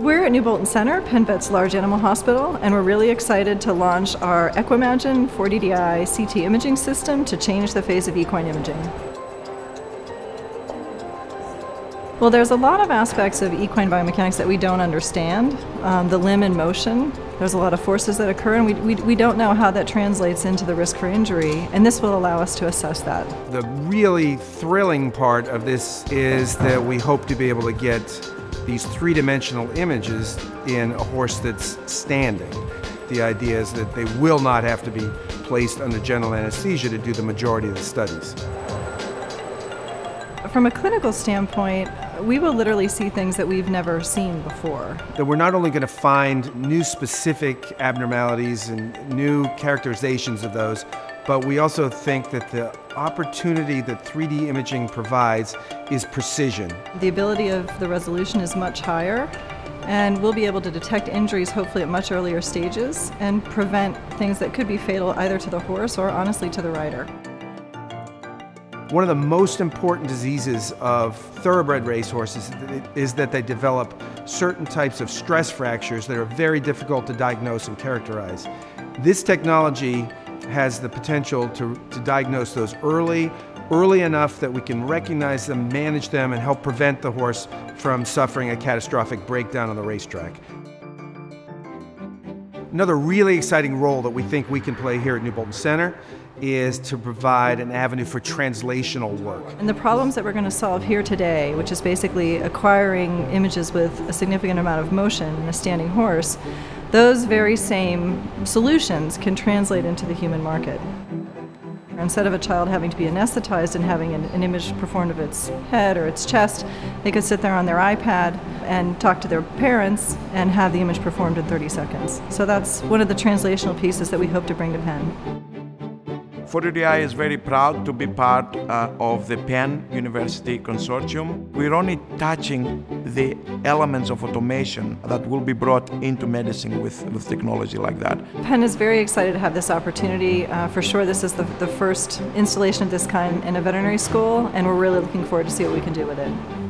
We're at New Bolton Center, PennVet's large animal hospital, and we're really excited to launch our Equimagine 4DDI CT imaging system to change the phase of equine imaging. Well, there's a lot of aspects of equine biomechanics that we don't understand. Um, the limb in motion, there's a lot of forces that occur, and we, we, we don't know how that translates into the risk for injury, and this will allow us to assess that. The really thrilling part of this is that we hope to be able to get these three dimensional images in a horse that's standing. The idea is that they will not have to be placed under general anesthesia to do the majority of the studies. From a clinical standpoint, we will literally see things that we've never seen before. That we're not only going to find new specific abnormalities and new characterizations of those, but we also think that the opportunity that 3D imaging provides is precision. The ability of the resolution is much higher, and we'll be able to detect injuries hopefully at much earlier stages and prevent things that could be fatal either to the horse or honestly to the rider. One of the most important diseases of thoroughbred racehorses is that they develop certain types of stress fractures that are very difficult to diagnose and characterize. This technology has the potential to, to diagnose those early, early enough that we can recognize them, manage them, and help prevent the horse from suffering a catastrophic breakdown on the racetrack. Another really exciting role that we think we can play here at New Bolton Center is to provide an avenue for translational work. And the problems that we're going to solve here today, which is basically acquiring images with a significant amount of motion in a standing horse, those very same solutions can translate into the human market. Instead of a child having to be anesthetized and having an, an, image performed of its head or its chest, they could sit there on their iPad and talk to their parents and have the image performed in 30 seconds. So that's one of the translational pieces that we hope to bring to Penn. 4DDI is very proud to be part uh, of the Penn University Consortium. We're only touching the elements of automation that will be brought into medicine with, with technology like that. Penn is very excited to have this opportunity. Uh, for sure, this is the, the first installation of this kind in a veterinary school, and we're really looking forward to see what we can do with it.